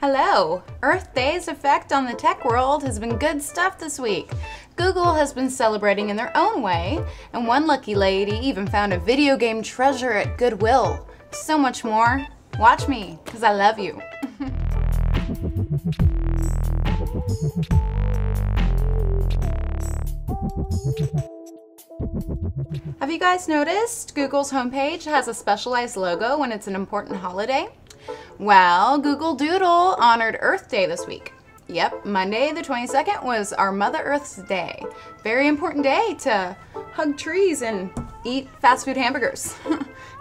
Hello! Earth Day's effect on the tech world has been good stuff this week. Google has been celebrating in their own way, and one lucky lady even found a video game treasure at Goodwill. So much more. Watch me, because I love you. Have you guys noticed Google's homepage has a specialized logo when it's an important holiday? Well, Google Doodle honored Earth Day this week. Yep, Monday the 22nd was our Mother Earth's Day. Very important day to hug trees and eat fast food hamburgers.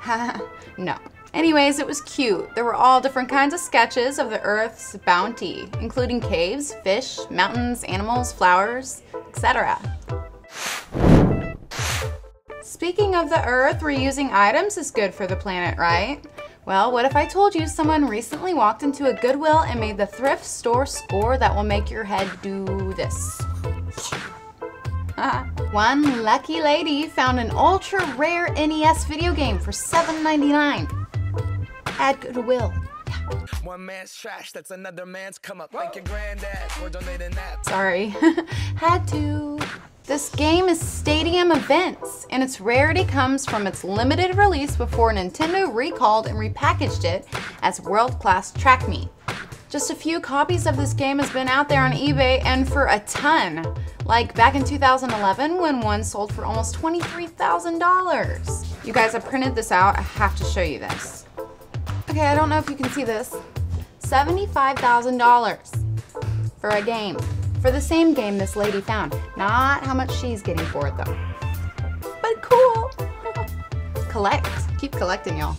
no. Anyways, it was cute. There were all different kinds of sketches of the Earth's bounty, including caves, fish, mountains, animals, flowers, etc. Speaking of the Earth, reusing items is good for the planet, right? Well, what if I told you someone recently walked into a Goodwill and made the thrift store score that will make your head do this? One lucky lady found an ultra rare NES video game for $7.99 at Goodwill. One man's trash, that's another man's come up. Thank your granddad for donating that. Sorry, had to. This game is Stadium Events, and its rarity comes from its limited release before Nintendo recalled and repackaged it as World Class Track Meet. Just a few copies of this game has been out there on eBay and for a ton. Like back in 2011 when one sold for almost $23,000. You guys, I printed this out. I have to show you this. Okay, I don't know if you can see this. $75,000 for a game for the same game this lady found. Not how much she's getting for it though. But cool. collect. Keep collecting, y'all.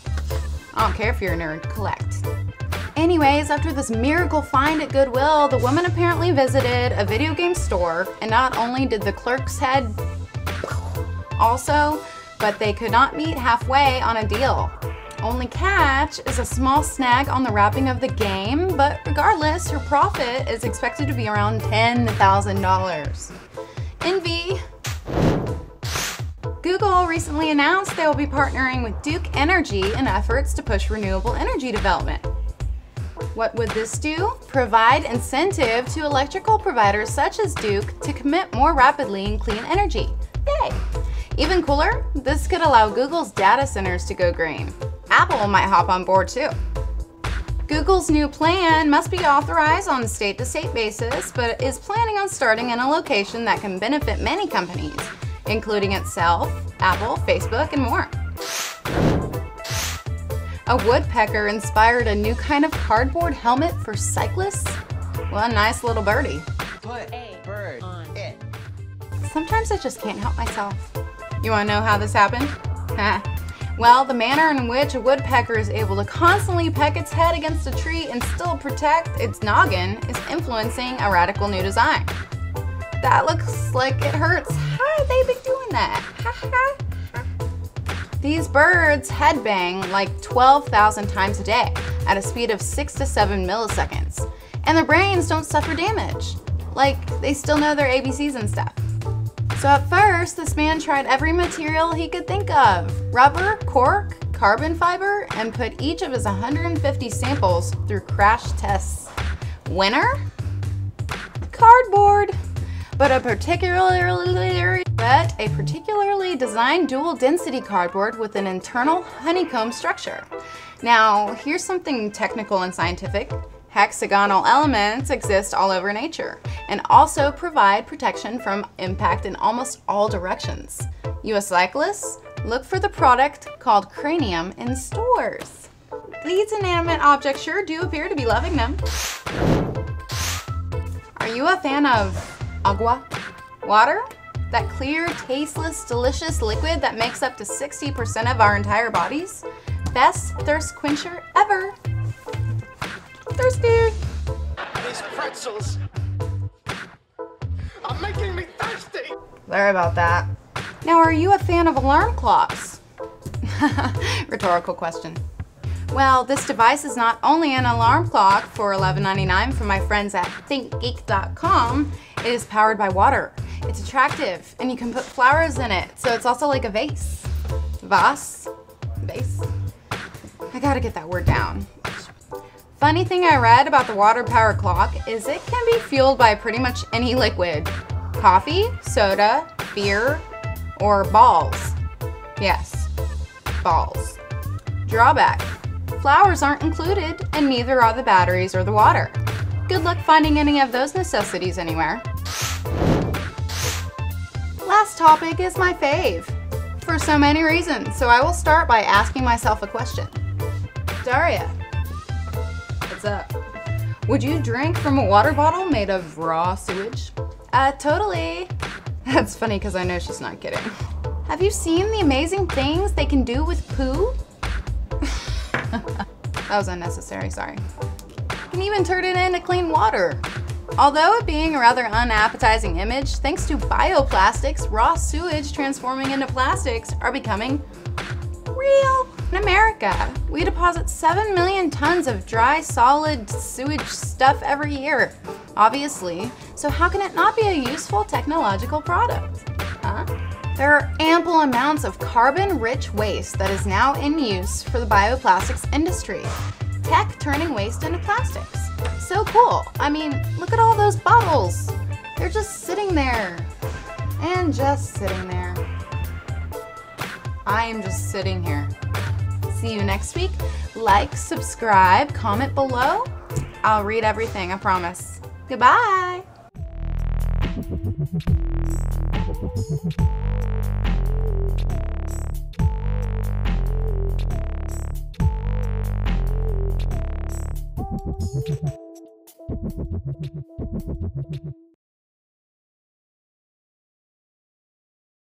I don't care if you're a nerd, collect. Anyways, after this miracle find at Goodwill, the woman apparently visited a video game store, and not only did the clerk's head also, but they could not meet halfway on a deal. Only catch is a small snag on the wrapping of the game, but regardless, her profit is expected to be around $10,000. Envy! Google recently announced they will be partnering with Duke Energy in efforts to push renewable energy development. What would this do? Provide incentive to electrical providers such as Duke to commit more rapidly in clean energy. Yay! Even cooler, this could allow Google's data centers to go green. Apple might hop on board too. Google's new plan must be authorized on a state-to-state basis, but is planning on starting in a location that can benefit many companies, including itself, Apple, Facebook, and more. A woodpecker inspired a new kind of cardboard helmet for cyclists? Well, a nice little birdie. Put a bird on it. Sometimes I just can't help myself. You wanna know how this happened? Well, the manner in which a woodpecker is able to constantly peck its head against a tree and still protect its noggin is influencing a radical new design. That looks like it hurts. How have they been doing that? These birds headbang like 12,000 times a day at a speed of 6 to 7 milliseconds, and their brains don't suffer damage. Like, they still know their ABCs and stuff. So at first, this man tried every material he could think of. Rubber, cork, carbon fiber, and put each of his 150 samples through crash tests. Winner? Cardboard. But a particularly but a particularly designed dual density cardboard with an internal honeycomb structure. Now, here's something technical and scientific. Hexagonal elements exist all over nature and also provide protection from impact in almost all directions. US cyclists look for the product called Kranium in stores. These inanimate objects sure do appear to be loving them. Are you a fan of agua? Water? That clear, tasteless, delicious liquid that makes up to 60% of our entire bodies? Best thirst quencher ever! Thirsty. These pretzels are making me thirsty. Sorry about that. Now, are you a fan of alarm clocks? Rhetorical question. Well, this device is not only an alarm clock for $11.99 from my friends at thinkgeek.com, it is powered by water. It's attractive and you can put flowers in it, so it's also like a vase. Vase? Vase? I gotta get that word down. Funny thing I read about the water power clock is it can be fueled by pretty much any liquid. Coffee, soda, beer, or balls. Yes, balls. Drawback. Flowers aren't included and neither are the batteries or the water. Good luck finding any of those necessities anywhere. Last topic is my fave. For so many reasons, so I will start by asking myself a question. Daria, what's up? Would you drink from a water bottle made of raw sewage? Uh, totally. That's funny because I know she's not kidding. Have you seen the amazing things they can do with poo? that was unnecessary, sorry You can even turn it into clean water. Although it being a rather unappetizing image, thanks to bioplastics, raw sewage transforming into plastics are becoming real. In America, we deposit 7 million tons of dry, solid sewage stuff every year, obviously, so how can it not be a useful technological product? Huh? There are ample amounts of carbon-rich waste that is now in use for the bioplastics industry tech turning waste into plastics. So cool. I mean, look at all those bottles. They're just sitting there. And just sitting there. I am just sitting here. See you next week. Like, subscribe, comment below. I'll read everything, I promise. Goodbye.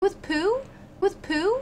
With poo? With poo?